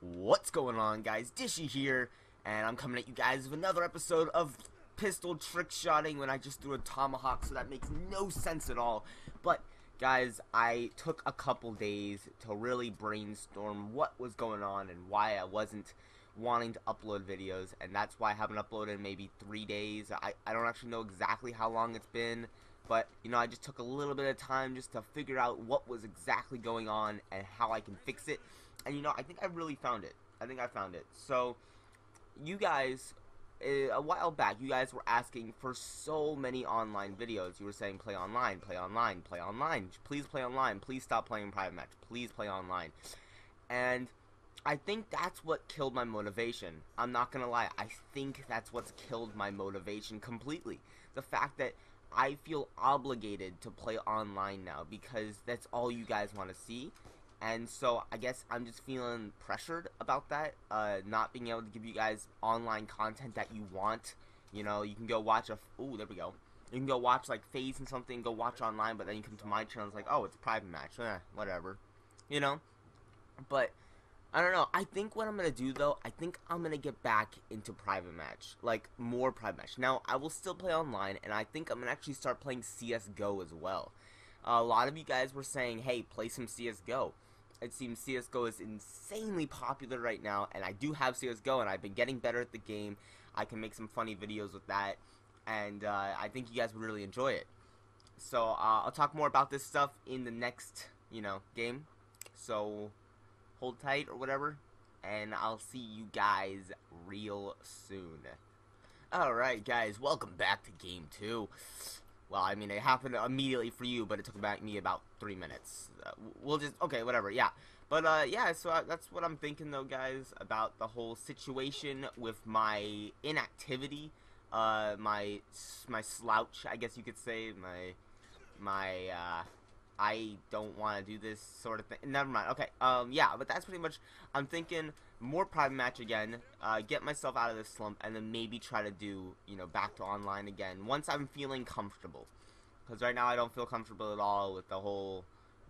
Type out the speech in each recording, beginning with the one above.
What's going on, guys? Dishy here, and I'm coming at you guys with another episode of pistol trick shotting when I just threw a tomahawk, so that makes no sense at all. But, guys, I took a couple days to really brainstorm what was going on and why I wasn't wanting to upload videos, and that's why I haven't uploaded in maybe three days. I, I don't actually know exactly how long it's been, but, you know, I just took a little bit of time just to figure out what was exactly going on and how I can fix it. And you know, I think I really found it. I think I found it. So, you guys, uh, a while back, you guys were asking for so many online videos. You were saying, play online, play online, play online. Please play online. Please stop playing private match. Please play online. And I think that's what killed my motivation. I'm not gonna lie. I think that's what's killed my motivation completely. The fact that I feel obligated to play online now because that's all you guys want to see and so I guess I'm just feeling pressured about that, uh, not being able to give you guys online content that you want. You know, you can go watch a. Ooh, there we go. You can go watch like FaZe and something, go watch online, but then you come to my channel, it's like, oh, it's a private match, eh, whatever, you know. But I don't know. I think what I'm gonna do though, I think I'm gonna get back into private match, like more private match. Now I will still play online, and I think I'm gonna actually start playing CS:GO as well. a lot of you guys were saying, hey, play some CS:GO it seems CSGO is insanely popular right now, and I do have CSGO, and I've been getting better at the game. I can make some funny videos with that, and uh, I think you guys would really enjoy it. So uh, I'll talk more about this stuff in the next, you know, game. So hold tight or whatever, and I'll see you guys real soon. Alright guys, welcome back to game 2. Well, I mean, it happened immediately for you, but it took about me about three minutes. Uh, we'll just okay, whatever. Yeah, but uh, yeah. So uh, that's what I'm thinking, though, guys, about the whole situation with my inactivity, uh, my my slouch, I guess you could say, my my uh, I don't want to do this sort of thing. Never mind. Okay. Um. Yeah. But that's pretty much. I'm thinking more private match again. Uh, get myself out of this slump, and then maybe try to do you know back to online again once I'm feeling comfortable. Because right now I don't feel comfortable at all with the whole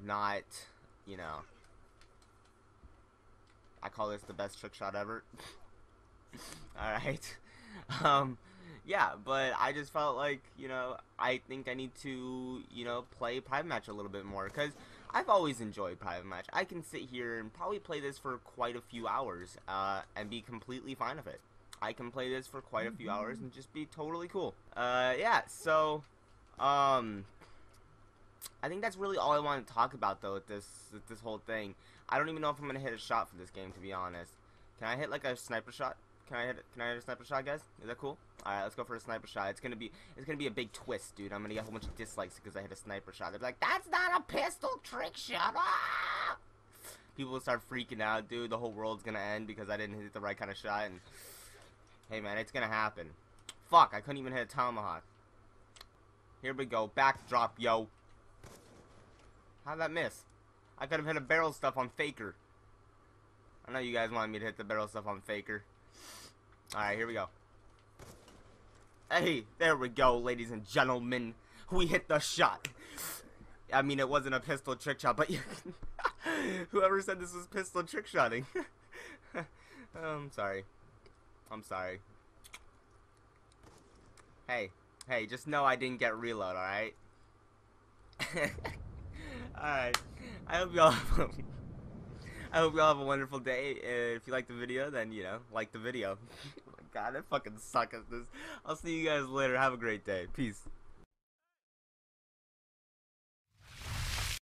not you know. I call this the best trick shot ever. all right. Um yeah, but I just felt like, you know, I think I need to, you know, play private match a little bit more because I've always enjoyed private match. I can sit here and probably play this for quite a few hours uh, and be completely fine with it. I can play this for quite a few hours and just be totally cool. Uh, yeah, so, um, I think that's really all I want to talk about though with this with this whole thing. I don't even know if I'm gonna hit a shot for this game to be honest. Can I hit like a sniper shot? Can I hit? Can I hit a sniper shot, guys? Is that cool? All right, let's go for a sniper shot. It's gonna be, it's gonna be a big twist, dude. I'm gonna get a whole bunch of dislikes because I hit a sniper shot. They're like, "That's not a pistol trick shot." Ah! People will start freaking out, dude. The whole world's gonna end because I didn't hit the right kind of shot. And hey, man, it's gonna happen. Fuck, I couldn't even hit a tomahawk. Here we go, backdrop, yo. How'd that miss? I could have hit a barrel stuff on Faker. I know you guys wanted me to hit the barrel stuff on Faker. Alright, here we go. Hey, there we go, ladies and gentlemen. We hit the shot. I mean, it wasn't a pistol trick shot, but whoever said this was pistol trick shotting. I'm um, sorry. I'm sorry. Hey, hey, just know I didn't get reload, alright? alright. I hope y'all I hope y'all have a wonderful day. If you like the video, then, you know, like the video. God, I fucking suck at this. I'll see you guys later. Have a great day. Peace.